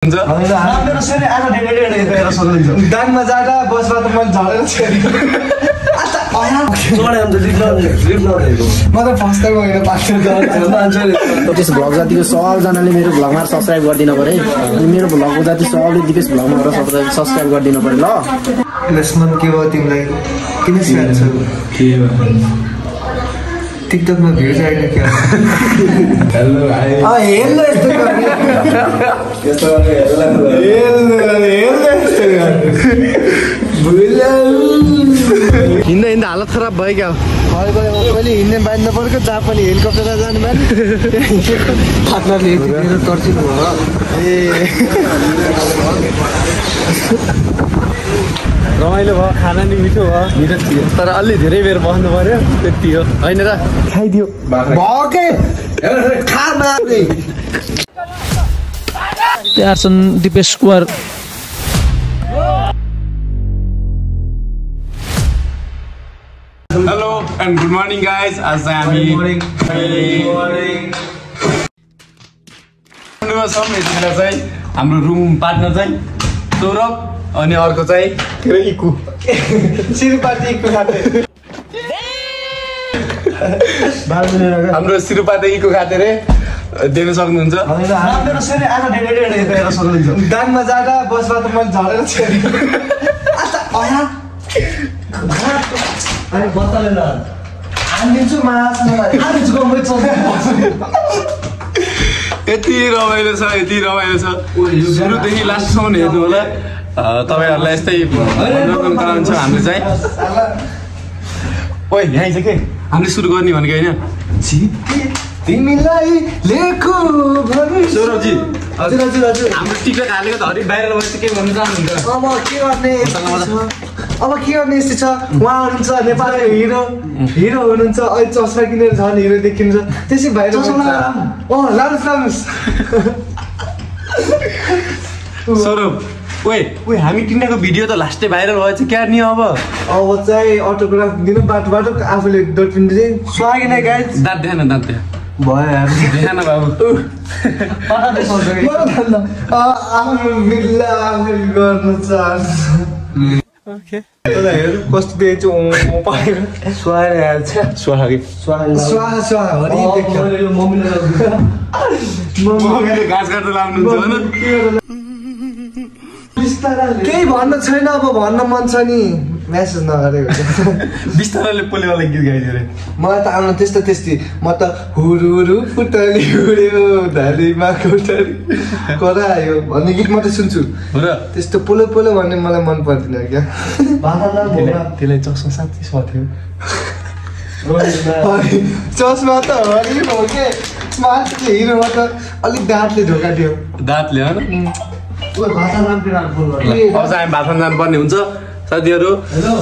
दाङमा जाँदा बसमा त मैले झरेर छोरी चढ्यो भने त लिफ्ट नदिएको लिफ्ट नदिएको म त फर्स्ट टाइम होइन पाँच दिपेश भ्लग जातिको सबजनाले मेरो भ्लगमा सब्सक्राइब गरिदिनु पऱ्यो है। मेरो भ्लगको जाति सबले दिपेश भ्लगमा गएर सब्सक्राइब सब्सक्राइब गरिदिनु पऱ्यो ल। लक्ष्मण के भयो तिमीलाई? किन स्याहार छौ टिकटकमा भ्युज आएन क्या? हेलो हेर्नु यस्तो हेर्नु यस्तो गर्ने। भुलाउ। हिँड्दा हिँड्दा हालत खराब भयो क्या कहिले हिँड्ने बाँध्न पऱ्यो जहाँ पनि हेलिकप्टर जानु बानी पार्टनरले तर्सिनु भयो ए रमाइलो भयो खाना नि मिठो भयो मिठो थियो तर अलि धेरै बेर बस्नु पऱ्यो त्यति हो होइन र खाइदियो तयार छन् Dipesh Kumar hello and good morning guys आज हामी छौँ यतिखेर चाहिँ हाम्रो रुम पार्टनर चाहिँ सौरभ अनि अर्को चाहिँ के अरे इकु। सिरुपाती खाते। हाम्रो सिरुपाते इकु खाते रे। देख्न सक्नुहुन्छ? दाङमा जाँदा बसमा त मैले झरेर यति रमाइलो छ यति रमाइलो छ। सुरुदेखि लास्टसम्म हेर्नु होला। तपाईँहरूलाई यस्तै मनोरञ्जन गराउँछ हामीले चाहिँ। ओइ यहाँ चाहिँ के हामीले सुरु गर्ने भनेको होइन? तिमीलाई लेखु सौरभजी हजुर हजुर। हजुर हाम्रो टिकट हालेको त हरि बाहिर बसेर के भन्नु चाहनुहुन्छ? अब के गर्ने यस्तो छ? अब के गर्ने यस्तो छ? उहाँ हुनुहुन्छ नेपालको हिरो। हिरो हुनुहुन्छ अहिले चस्मा किनेर झन् हिरो देखिन्छ त्यसै बाहिर बस्छ। अँ लानुहोस् लानुहोस्। सौरभ ओए ओए हामी किनेको भिडियो त लास्टै भाइरल भएछ। क्या नि अब? अब चाहिँ अटोग्राफ दिनु बाटो बाटो आफूले चाहिँ स्वागेन गाइज दाँत देखान दाँत देखा कस्तो केही भन्न छैन अब भन्न मन छ नि म्यासेज नगरेको बिस्तारले पोलेवाला गीत गाइदियो रे मलाई त आउनु त्यस्तो त्यस्तै म त हुरुरु फुटली उड्यो धालीमा कोठरी करायो भन्ने गीत मात्रै सुन्छु हो र त्यस्तो पोलो पोलो भन्ने मलाई मन पर्दैन क्या त्यसलाई चस्मा साँच्चै सथ्यो चस्मा त हरि हो के हिरोमा त अलिक दाँतले ढोका दियो दाँतले होइन भाषा नाम जानुपर्ने हुन्छ साथीहरू। हेलो।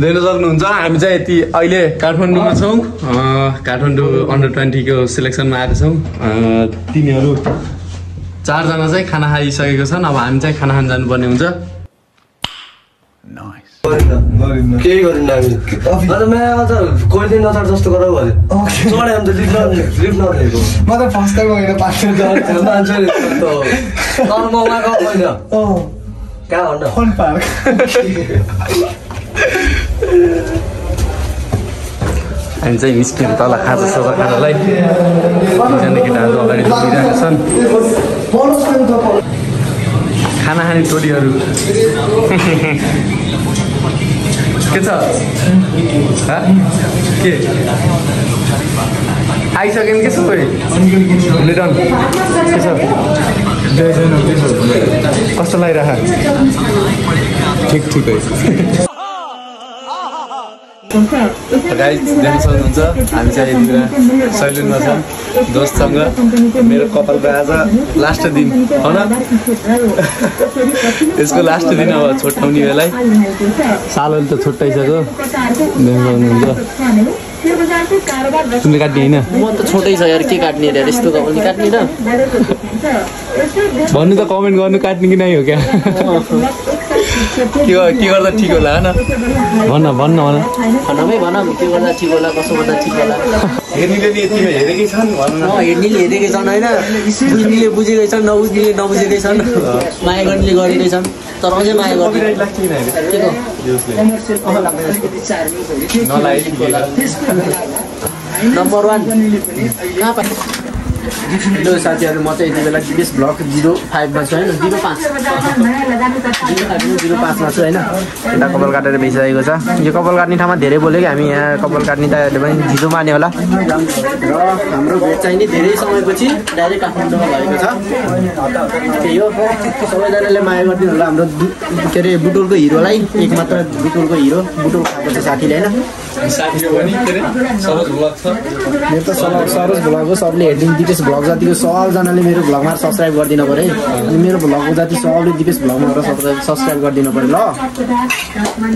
देख्न सक्नुहुन्छ हामी चाहिँ यति अहिले काठमाडौँमा छौँ। अँ, काठमाडौँ अन्डर ट्वेन्टीको सिलेक्सनमा आएको छौँ। अँ, तिनीहरू चारजना चाहिँ खाना खाइसकेको छन्। अब हामी चाहिँ खाना खान जानुपर्ने हुन्छ। केही अन्त त कहिले नचढ जस्तो गर भने चढ्यो भने त लिफ्ट नदिएको लिफ्ट नदिएको म त फर्स्ट टाइम होइन पाँच मान्छे तर म उहाँ गएको होइन। कहाँ भन्दा फोन पार्क हामी चाहिँ निस्क्यौँ तल खाजा साजा खानालाई दुईजना केटाहरू अगाडि दौडिरहेका छन् खाना खाने टोलीहरू के छ हा? के आइसक्यो नि के सबै लिटन के छ कस्तो लागिरह ठिक ठिकै गाइज देख्न सक्नुहुन्छ हामी चाहिँ यतिखेर सैलुनमा छौँ। दोस्तसँग मेरो कपालको आज लास्ट दिन हो न? यसको लास्ट दिन अब छोटाउने बेला। सालले त छुट्टाइसक्यो। देख्न सक्नुहुन्छ। तिमीले काट्ने होइन? म त छोटै छ यार के काट्ने रे यस्तो कपाल काट्ने र भन्नु त कमेन्ट गर्नु काट्ने कि नै हो क्या? के के गर्दा ठिक होला न भन्न भन्न भन। भनमै भन के गर्दा ठिक होला कसो गर्दा ठिक होला। हेर्नेले नि यतिमा हेरेकै छन् भन न। हेर्नेले हेरेकै छन् होइन? बुझ्नेले बुझेकै छन् नबुझ्नेले नबुझेकै छन्। माया गर्नेले गरेकै छन् तर अझै माया गर्ने। नम्बर वान कहाँ पाइ हेलो साथीहरू म चाहिँ यति बेला दिपेश ब्लक जिरो फाइभमा छु होइन? जिरो पाँच। जिरो फाइभ जिरो पाँचमा छु होइन? यता कपाल काटेर भइसकेको छ। यो कपाल काट्ने ठाउँमा धेरै बोल्यो कि हामी यहाँ कपाल काट्ने दाइहरूले पनि झिजो मान्यो होला। र हाम्रो भेट चाहिँ नि धेरै समयपछि डाइरेक्ट काठमाडौँमा भएको छ। त्यही हो। सबैजनाले माया गरिदिनु होला हाम्रो के अरे बुटोलको हिरोलाई एक मात्र बुटोलको हिरो बुटोल खाएको छ साथीले होइन? के अरे सरोज छ मेरो त सर सरोज भ्लग हो सबले हेरिदिनु दिपेश भ्लग जतिको सबजनाले मेरो भ्लगमा सब्सक्राइब गरिदिनु पऱ्यो है अनि मेरो भ्लगको जति सबले दिपेश भ्लगमा गएर सब्सक्राइब सब्सक्राइब गरिदिनु पऱ्यो ल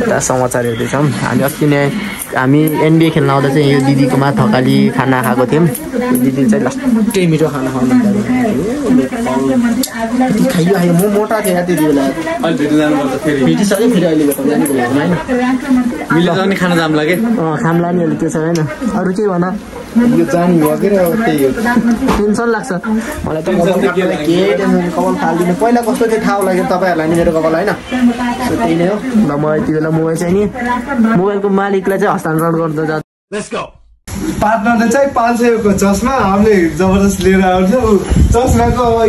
यता समाचार हेर्दैछौँ हामी अस्ति नै हामी एनबिए खेल्न आउँदा चाहिँ यो दिदीकोमा थकाली खाना खाएको थियौँ। यो दिदी चाहिँ लास्टै मिठो खाना खानु खाइयो खायो म मोटा थिएँ त्यति बेला फेरि। भेटिसक्यो फेरि अहिले भेट्नु जाने होइन खाना जाम लागे अँ, खामला नि अलिक त्यो छ होइन? अरू के भन। यो जानी भएकै अब त्यही हो। टेन्सन लाग्छ। मलाई त केही टेन्सन कपाल फालिदिनु? पहिला कस्तो थियो? थाहा लाग्यो तपाईँहरूलाई नि मेरो कपाल होइन? त्यही नै हो। ल म यति बेला मोबाइल चाहिँ नि। मोबाइलको मालिकलाई चाहिँ हस्तान्तरण गर्दा जा पार्टनरले चाहिँ पाँच सयको चस्मा हामीले जबरजस्त लिएर आउँथ्यो ऊ चस्माको अब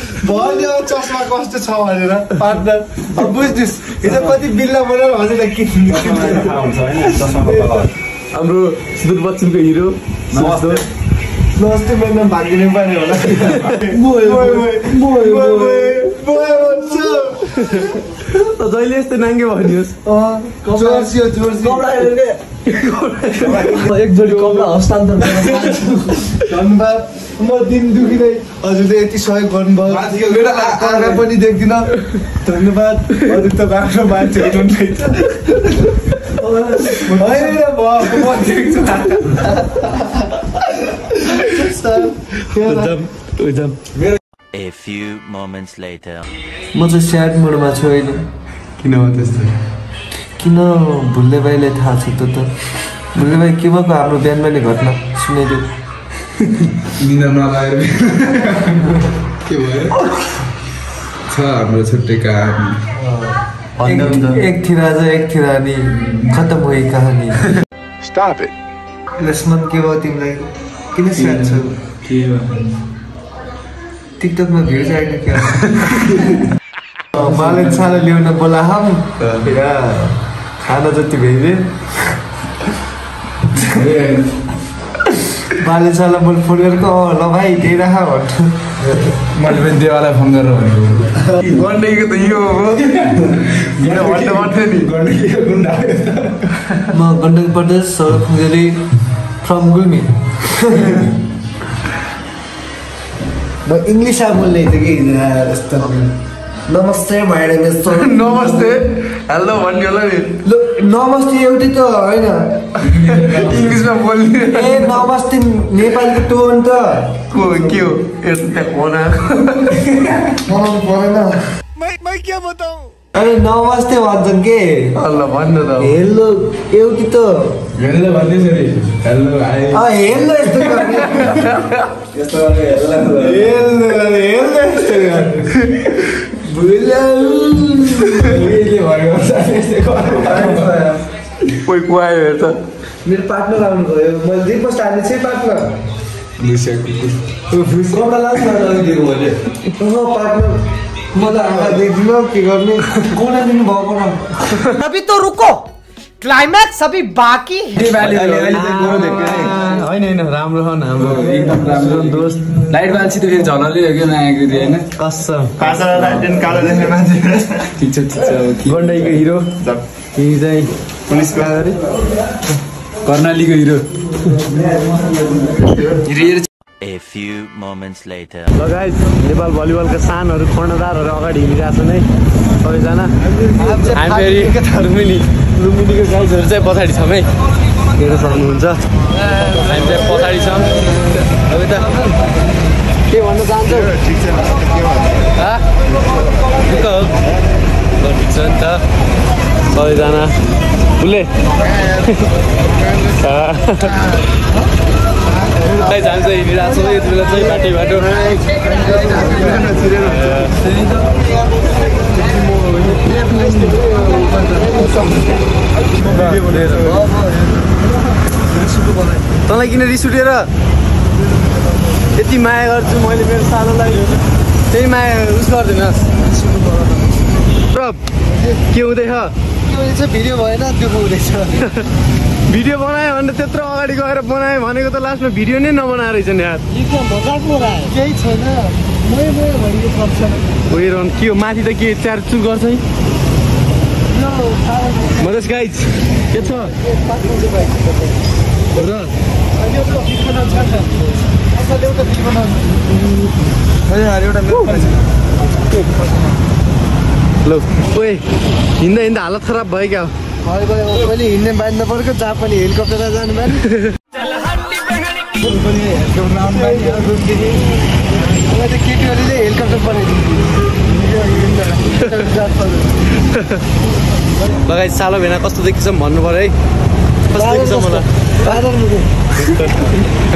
भन्यो चस्मा कस्तो छ भनेर पार्टनर अब बुझ्नुहोस् हिजो कति बिल्ला बनाएर हजुरलाई किन्नु हाम्रो सुदूरपश्चिमको हिरो नमस्ते मेरो नाम भागिने पाने होला जहिले यस्तो नाङ्गे भनियोस् जोर्सी हो, जोर्सी। एक जोडी कपडा हस्तान्तरण धन्यवाद म दिन दुखिँदै हजुरले यति सहयोग गर्नुभयो मेरो आँखा पनि देख्दिनँ धन्यवाद हजुर त राम्रो मान्छे हुनुहुँदैछ भयो A few moments later. म चाहिँ स्याड मोडमा छु अहिले। किन हो त्यस्तो? किन भुल्ले भाइलाई थाहा छ त त? भुल्ले भाइ के भएको हाम्रो बिहान मैले घटना? सुनाइदियो निन्दा नलागेर के भयो? छ हाम्रो छुट्टै कहानी। एक- एक थी राजा एक थी रानी खतम हुई कहानी। लक्ष्मण के भयो तिमीलाई? किन स्याड छौ? के भयो? टिकटकमा भ्युज आएन क्या? मालन साला ल्याउन बोला हम खाना जति भइदिए मालन साला मैले फोन गरेको ल भाइ त्यही राख भन्छु मैले पनि देवालाई फोन गरेर भनेको। गण्डकीको त यो हो। भन्नु म गण्डकी प्रदेश खुङ्गेली फ्रम गुल्मी म इङ्ग्लिस बोल्ने थिएँ कि यस्तो नमस्ते नेम इज नमस्ते हेलो भन्ने होला नि ल नमस्ते एउटै त होइन इङ्ग्लिसमा बोल्ने ए नमस्ते नेपालीको टोन त को के हो यस्तो त्यहाँ कोना बनाउनु परेन अरे नमस्ते भन्छन् के ल भन्नु त हेलो एउटी त हेलो नि हेलो हेलो यस्तो हेलो हेलो हेलो। कोही को आयो हेर्छ मेरो पार्टनर आउनु भयो मैले दुई पोस्ट हाल्ने चाहिँ पार्टनर पार्टनर म त आँखा देख्दिनँ के गर्ने? कोना दिनु भएको न अभी तो रुको। क्लाइमैक्स अभी बाकी है। होइन होइन राम्रो छ न हाम्रो एकदम राम्रो दोस्त। लाइट बाल्छी त फेरि झलले हो कि नआएको थियो होइन? कसम। कालो देख्ने मान्छे ठिक छ ठिक छ अब गण्डकीको हिरो। चाहिँ? कर्णालीको hero. A few moments later. लगायत नेपाल भलिबलका सानहरू खण्डदारहरू अगाडि हिँडिरहेको छन् है। सबैजना। हामी फेरि लुम्बिनी लुम्बिनीको गाइजहरू चाहिँ पछाडि छौँ है। हेर्न सक्नुहुन्छ। हामी चाहिँ पछाडि छौँ। अब त के भन्न चाहन्छौ? हा? दुःख हो। ल, ठिक छ नि त। सबैजना। उसले जान्छ हिँडिरहेको छ यति बेला चाहिँ बाटो बाटो। तँलाई किन रिस उठेर यति माया गर्छु मैले मेरो सानोलाई त्यही माया उस गरिदिनुहोस् के हुँदैछ? भिडियो भएन त्यो हुँदैछ। भिडियो बनायो भने त्यत्रो अगाडि गएर बनायो भनेको त लास्टमा भिडियो नै नबनाएर रहेछ नि यार। केही छैन। के हो? माथि त के च्यार चुर गर्छ है? मधेस गाइज के छ? ल ओए हिँड्दा हिँड्दा हालत खराब भयो क्या? मैले हिँड्ने बाँध्नु पर्यो जहाँ पनि हेलिकप्टर जानु बानी। केटीहरूले हेलिकप्टर लगाइ सालो भेना कस्तो देखिन्छ भन्नु पऱ्यो है। कस्तो देखिन्छ मलाई?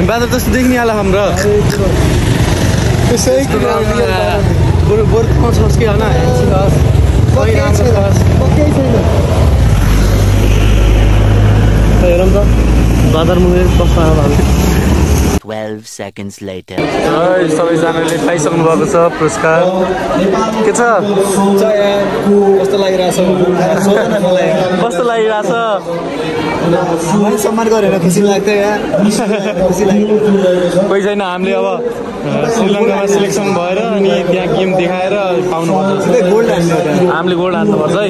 बादल जस्तो देखिहाल हाम्रो। बरु बरु पाउँछ के होइन हेरौँ त बादल मुखेर कस्तो आयो 12 seconds later. है सबैजनाले पाइसक्नु भएको छ पुरस्कार के छ कस्तो लागिरहेछ कस्तो लागिरहेछ सम्मान गरेर खुसी लाग्थ्यो यार खुसी लाग्यो कोही छैन हामीले अब श्रीलङ्कामा सिलेक्सन भएर अनि त्यहाँ गेम देखाएर पाउनुपर्छ गोल्ड हान्ने हामीले गोल्ड हान्नुपर्छ है।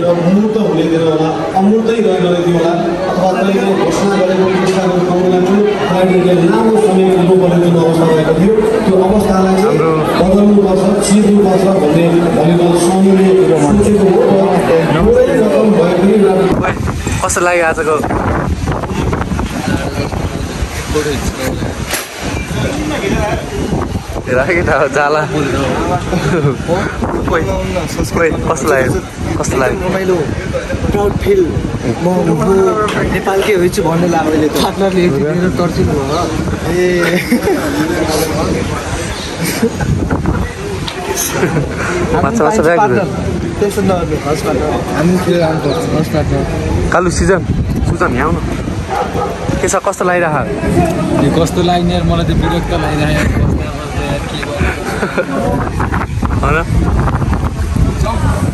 कस्तो लाग्यो आजको राखेँ त जाला लाग्यो रमाइलो प्राउड फिल म नेपालकै होइछु भन्ने लाग्यो पार्टनरले मेरो भयो ए माछा माछा ब्याग टेन्सन नगर्नु हस् पार्टनर हामी खेल आउनुपर्छ हस् पार्टनर कालु सिजन सुजन यहाँ आउन के छ? कस्तो लागिरह कस्तो लाग्ने मलाई त विरक्त लागिरहेको होइन?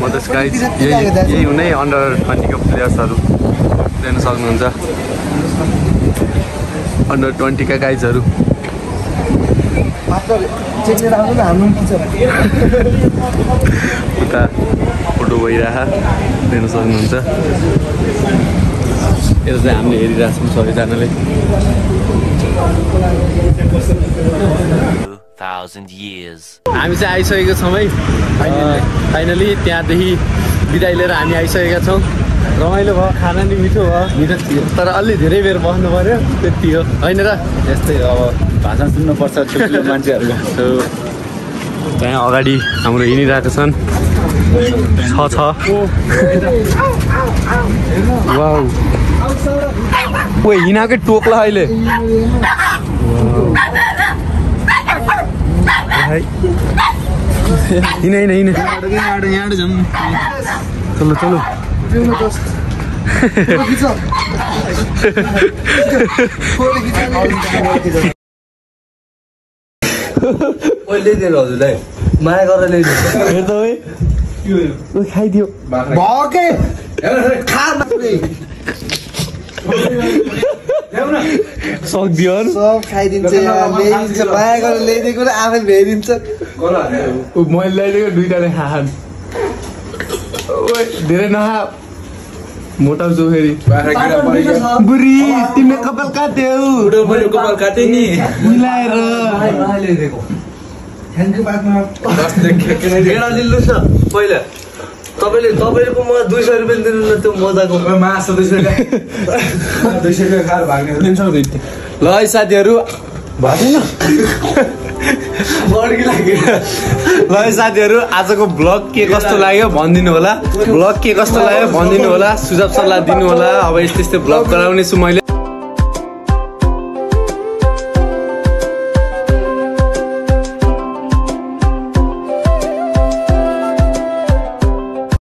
मधेस गाइज यही यही हुने अन्डर ट्वेन्टीको प्लेयर्सहरू लिन सक्नुहुन्छ। अन्डर ट्वेन्टीका गाइजहरू उता फोटो भइरह लिन सक्नुहुन्छ। यता चाहिँ हामीले हेरिरहेको छौँ सबैजनाले 2000 years. हामी चाहिँ आइसकेको छौँ है। फाइनली त्यहाँदेखि बिदाई लिएर हामी आइसकेका छौँ। रमाइलो भयो खाना नि मिठो भयो। मिठो थियो। तर अलि धेरै बेर बस्नु पऱ्यो त्यति हो। होइन र? यस्तै अब भाषा सुन्नुपर्छ ठुल्ठुलो मान्छेहरूको। त्यहाँ अगाडि हाम्रो हिँडिरहेको छन्। छ छ। वाउ। ओ हिँडाकै टोक्ला अहिले हिँड हिँड हिँड यहाँ जाउँ चलो चलो हजुरलाई माया गरेर ल्याइदिनु है खाइदियो भके खा सक्दियो सब खाइदिन्छ ल्याइदिन्छ माया गरेर ल्याइदिएको र आफै भ्याइदिन्छ ऊ मैले ल्याइदिएको दुइटाले ओए धेरै नखा। मोटाउँछु फेरि। बुढी तिमीले कपाल काट्यौ। मैले कपाल काटेँ नि। मिलाएर। थ्याङ्क यू बादमा पहिला। तपाईँले तपाईँले पो मलाई दुई सय रुपियाँ दिनु न त्यो मजाको। मासु दुई सय दुई सय रुपियाँ खाएर भाग्ने ल है साथीहरू। लाग्यो। ल है साथीहरू आजको ब्लग के कस्तो लाग्यो भनिदिनु होला। ब्लग के कस्तो लाग्यो भनिदिनु होला। सुझाव सल्लाह दिनु होला। अब यस्तै यस्तै ब्लग गराउने छु मैले।